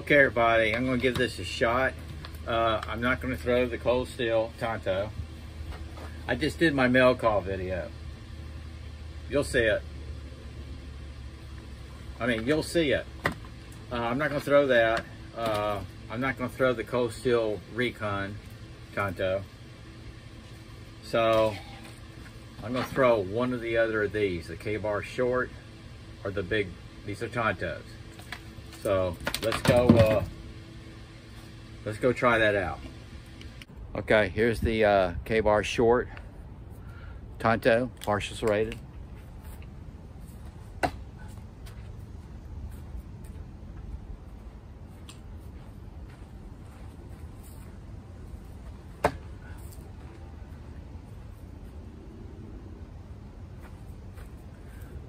Okay, everybody, I'm going to give this a shot. Uh, I'm not going to throw the cold steel Tanto. I just did my mail call video. You'll see it. I mean, you'll see it. Uh, I'm not going to throw that. Uh, I'm not going to throw the cold steel Recon Tanto. So, I'm to throw one or the other of these, the Ka-Bar Short or the big, these are Tantos. So let's go, uh, let's go try that out. Okay, here's the uh, Ka-Bar Short Tanto, partial serrated.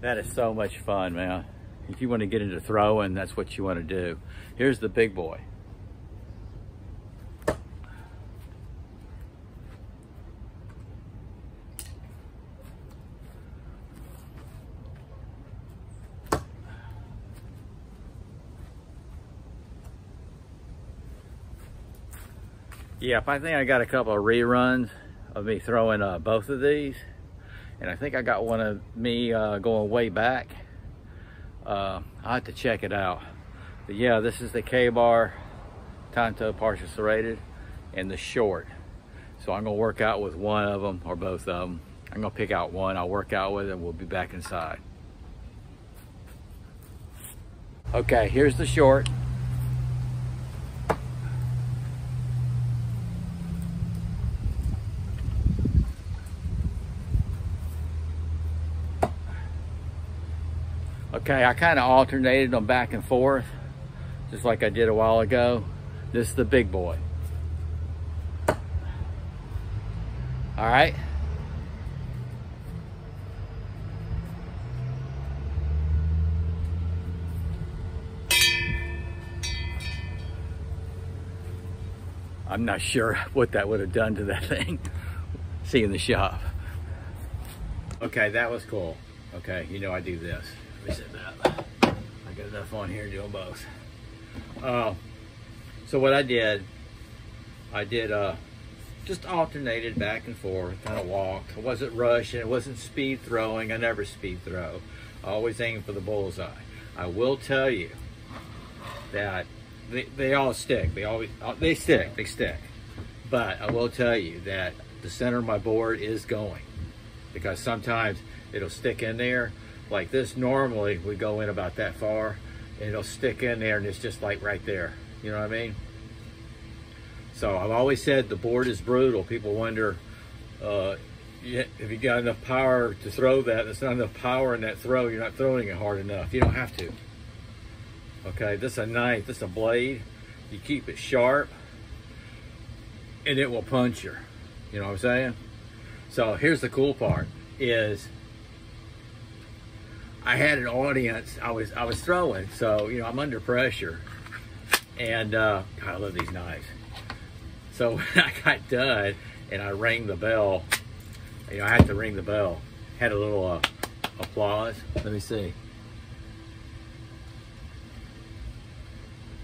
That is so much fun, man. If you want to get into throwing, that's what you want to do. Here's the big boy. Yep, I think I got a couple of reruns of me throwing uh, both of these. And I think I got one of me uh, going way back. Uh, i have to check it out. But yeah, this is the Ka-Bar Tanto partial serrated and the short. So I'm gonna work out with one of them or both of them. I'm gonna pick out one, I'll work out with it, we'll be back inside. Okay, here's the short. Okay, I kind of alternated them back and forth, just like I did a while ago. This is the big boy. All right. I'm not sure what that would have done to that thing. See in the shop. Okay, that was cool. Okay, you know I do this. Let me set that up. I got enough on here to do both. Uh, so what I did, I did uh, just alternated back and forth, kind of walked. I wasn't rushing, it wasn't speed throwing. I never speed throw. I always aim for the bullseye. I will tell you that they, they all stick. They always uh, they stick. They stick. But I will tell you that the center of my board is going because sometimes it'll stick in there like this normally we go in about that far and it'll stick in there and it's just like right there. You know what I mean? So I've always said the board is brutal. People wonder uh, if you got enough power to throw that? There's not enough power in that throw. You're not throwing it hard enough. You don't have to. Okay? This is a knife. This is a blade. You keep it sharp and it will punch you. You know what I'm saying? So here's the cool part is I had an audience. I was I was throwing, so you know I'm under pressure, and uh, God, I love these knives. So when I got done and I rang the bell, you know I had to ring the bell. Had a little uh, applause. Let me see.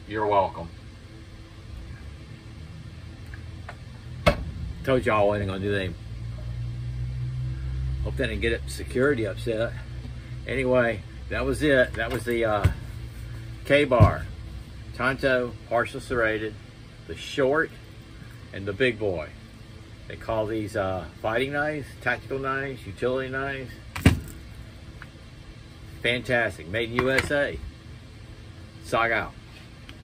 You're welcome. Told y'all I wasn't gonna do anything. Hope that didn't get security upset anyway, that was it. That was the uh, Ka-Bar. Tanto, partial serrated, the short, and the big boy. They call these uh, fighting knives, tactical knives, utility knives. Fantastic. Made in USA. Sog out.